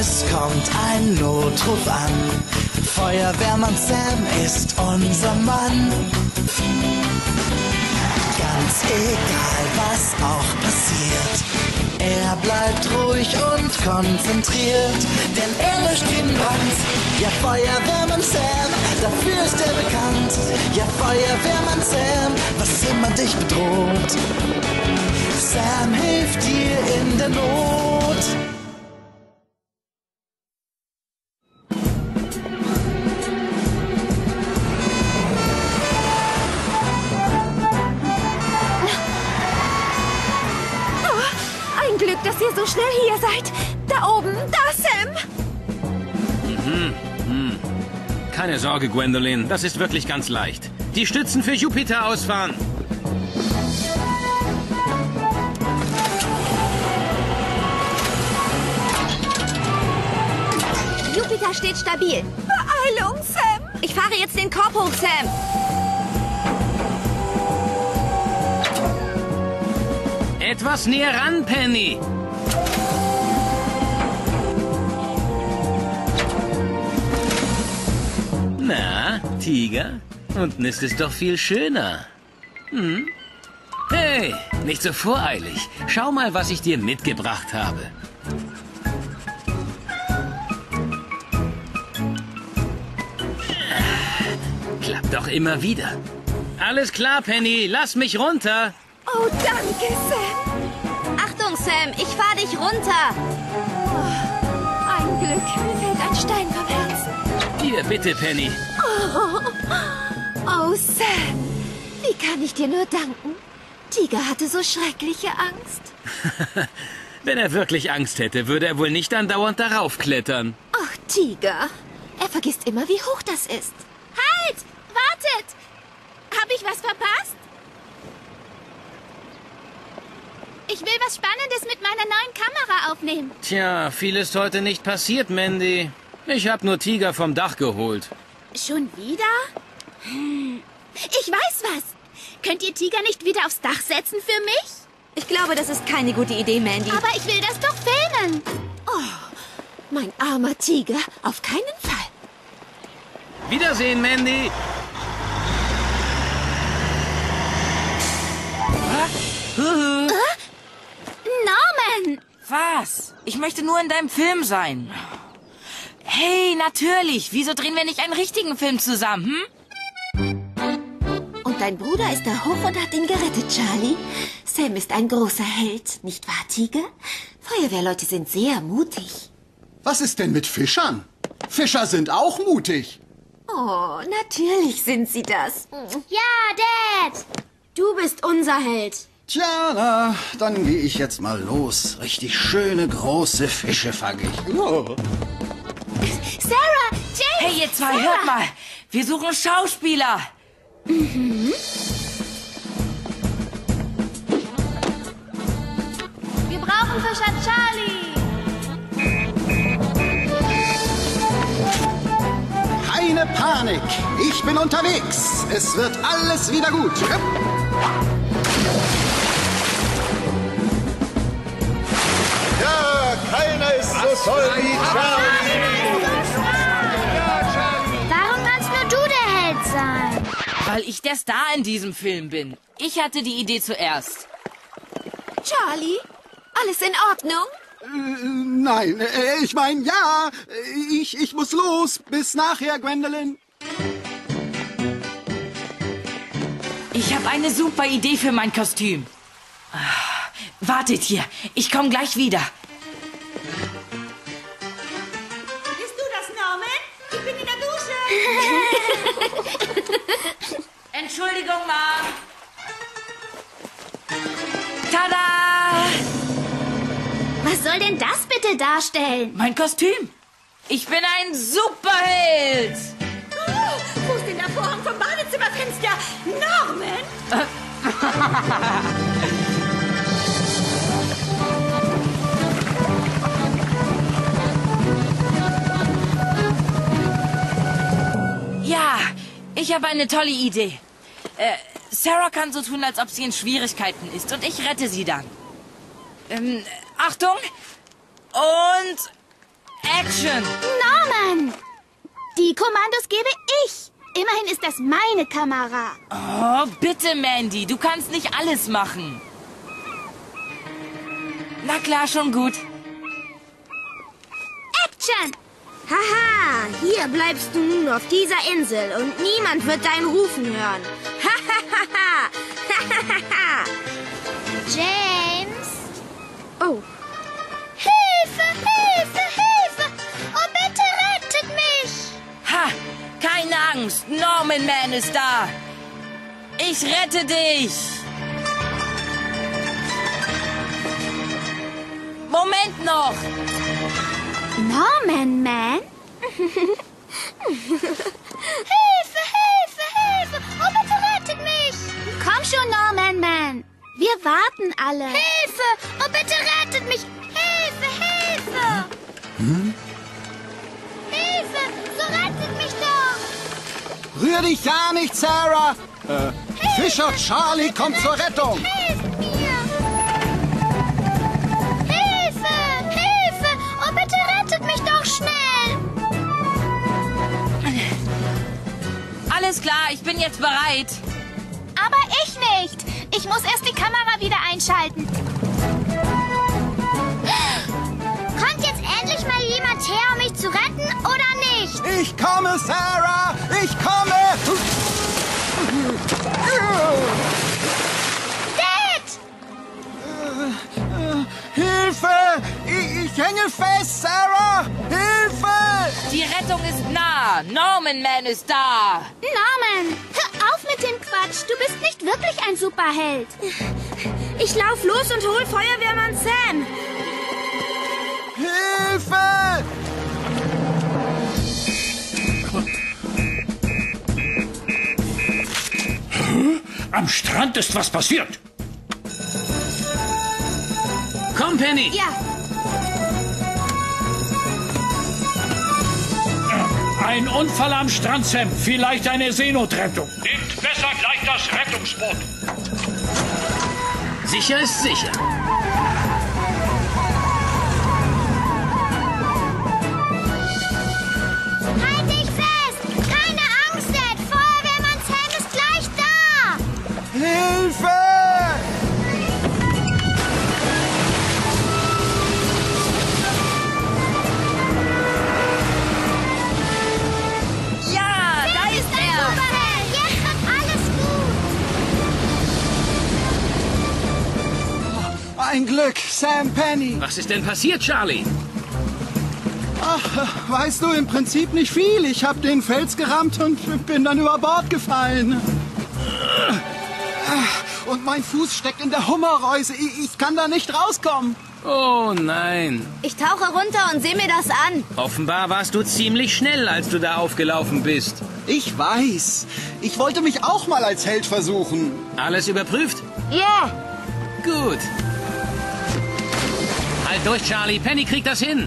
Es kommt ein Notruf an. Feuerwehrmann Sam ist unser Mann. Ganz egal, was auch passiert. Er bleibt ruhig und konzentriert, denn er löscht den Brand. Ja, Feuerwehrmann Sam, dafür ist er bekannt. Ja, Feuerwehrmann Sam, was immer dich bedroht. Sam hilft dir in der Not. Seid. Da oben, da Sam. Keine Sorge, Gwendolyn, das ist wirklich ganz leicht. Die Stützen für Jupiter ausfahren. Jupiter steht stabil. Beeilung, Sam. Ich fahre jetzt den Korb hoch, Sam. Etwas näher ran, Penny. Na, Tiger? Unten ist es doch viel schöner. Hm? Hey, nicht so voreilig. Schau mal, was ich dir mitgebracht habe. Klappt doch immer wieder. Alles klar, Penny. Lass mich runter. Oh, danke, Sam. Achtung, Sam, ich fahre dich runter. Oh, ein Glück, Hier, bitte, Penny. Oh, Sam, wie kann ich dir nur danken? Tiger hatte so schreckliche Angst. Wenn er wirklich Angst hätte, würde er wohl nicht andauernd darauf klettern. Ach, Tiger. Er vergisst immer, wie hoch das ist. Halt! Wartet! Hab ich was verpasst? Ich will was Spannendes mit meiner neuen Kamera aufnehmen. Tja, viel ist heute nicht passiert, Mandy. Ich hab nur Tiger vom Dach geholt. Schon wieder? Hm. Ich weiß was. Könnt ihr Tiger nicht wieder aufs Dach setzen für mich? Ich glaube, das ist keine gute Idee, Mandy. Aber ich will das doch filmen. Oh, mein armer Tiger. Auf keinen Fall. Wiedersehen, Mandy. Norman! Was? Ich möchte nur in deinem Film sein. Hey, natürlich. Wieso drehen wir nicht einen richtigen Film zusammen, hm? Und dein Bruder ist da hoch und hat ihn gerettet, Charlie. Sam ist ein großer Held, nicht wahr, Tiger? Feuerwehrleute sind sehr mutig. Was ist denn mit Fischern? Fischer sind auch mutig. Oh, natürlich sind sie das. Ja, Dad! Du bist unser Held. Tja, na, dann gehe ich jetzt mal los. Richtig schöne große Fische fange ich. Oh. Sarah, James! Hey, ihr zwei, hört mal. Wir suchen Schauspieler. Wir brauchen Fischer Charlie. Keine Panik. Ich bin unterwegs. Es wird alles wieder gut. Ja, keiner ist so toll wie Charlie. Weil ich der Star in diesem Film bin. Ich hatte die Idee zuerst. Charlie, alles in Ordnung? Äh, Nein, äh, ich meine, ja. Ich, ich muss los. Bis nachher, Gwendolyn. Ich habe eine super Idee für mein Kostüm. Ah, Wartet hier. Ich komme gleich wieder. Mom. Tada! Was soll denn das bitte darstellen? Mein Kostüm. Ich bin ein Superheld. Oh, wo ist denn der Vorhang vom Badezimmerfenster? Norman? Ja, ich habe eine tolle Idee. Äh, Sarah kann so tun, als ob sie in Schwierigkeiten ist und ich rette sie dann. Ähm, Achtung! Und Action! Norman! Die Kommandos gebe ich. Immerhin ist das meine Kamera. Oh, bitte, Mandy, du kannst nicht alles machen. Na klar, schon gut. Action! Haha, hier bleibst du nun auf dieser Insel und niemand wird dein Rufen hören. Hahaha! Oh. Hilfe, Hilfe, Hilfe! Oh, bitte rettet mich! Ha! Keine Angst, Norman Man ist da. Ich rette dich. Moment noch. Norman Man? Wir warten alle. Hilfe! Oh, bitte rettet mich! Hilfe, Hilfe! Hm? Hilfe! So rettet mich doch! Rühr dich ja nicht, Sarah! Äh, Fischer Charlie kommt zur Rettung! Hilfe! Hilfe! Oh, bitte rettet mich doch schnell! Alles klar, ich bin jetzt bereit. Aber ich nicht. Ich muss erst die Kamera wieder einschalten. Kommt jetzt endlich mal jemand her, um mich zu retten, oder nicht? Ich komme, Sarah! Ich komme! Dad! Hilfe! Ich, ich hänge fest, Sarah! Hilfe! Die Rettung ist nah. Norman Man ist da. Norman, auf mit dem Quatsch. Du bist nicht wirklich ein Superheld. Ich lauf los und hol Feuerwehrmann Sam. Hilfe! Am Strand ist was passiert. Komm, Penny. Ja, Ein Unfall am Strand, Sam. Vielleicht eine Seenotrettung. Das Rettungsboot. Sicher ist sicher. Sam Penny. Was ist denn passiert, Charlie? Ach, weißt du, im Prinzip nicht viel. Ich habe den Fels gerammt und bin dann über Bord gefallen. Und mein Fuß steckt in der Hummerreuse. Ich, ich kann da nicht rauskommen. Oh nein. Ich tauche runter und sehe mir das an. Offenbar warst du ziemlich schnell, als du da aufgelaufen bist. Ich weiß. Ich wollte mich auch mal als Held versuchen. Alles überprüft? Ja. Gut. Halt durch, Charlie. Penny kriegt das hin.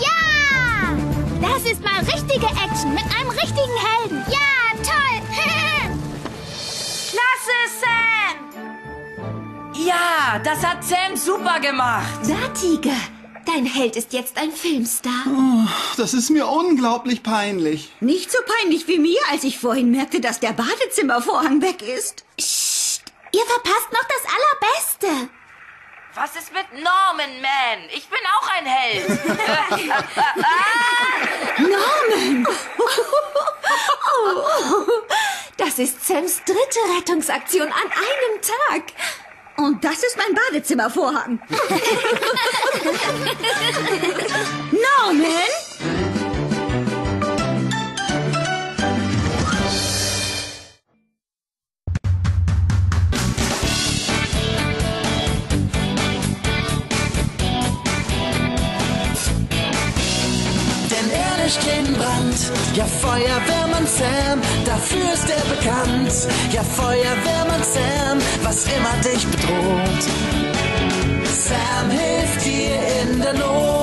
Ja! Das ist mal richtige Action mit einem richtigen Helden. Ja, toll. Klasse, Sam. Ja, das hat Sam super gemacht. Na, Tiger, dein Held ist jetzt ein Filmstar. Das ist mir unglaublich peinlich. Nicht so peinlich wie mir, als ich vorhin merkte, dass der Badezimmervorhang weg ist. Psst, ihr verpasst noch das Allerbeste. Was ist mit Norman Man? Ich bin auch ein Held. Norman! Das ist Sams dritte Rettungsaktion an einem Tag. Und das ist mein Badezimmervorhang. Norman? Löscht jeden Brand. Ja, Feuerwehrmann Sam, dafür ist er bekannt. Ja, Feuerwehrmann Sam, was immer dich bedroht. Sam hilft dir in der Not.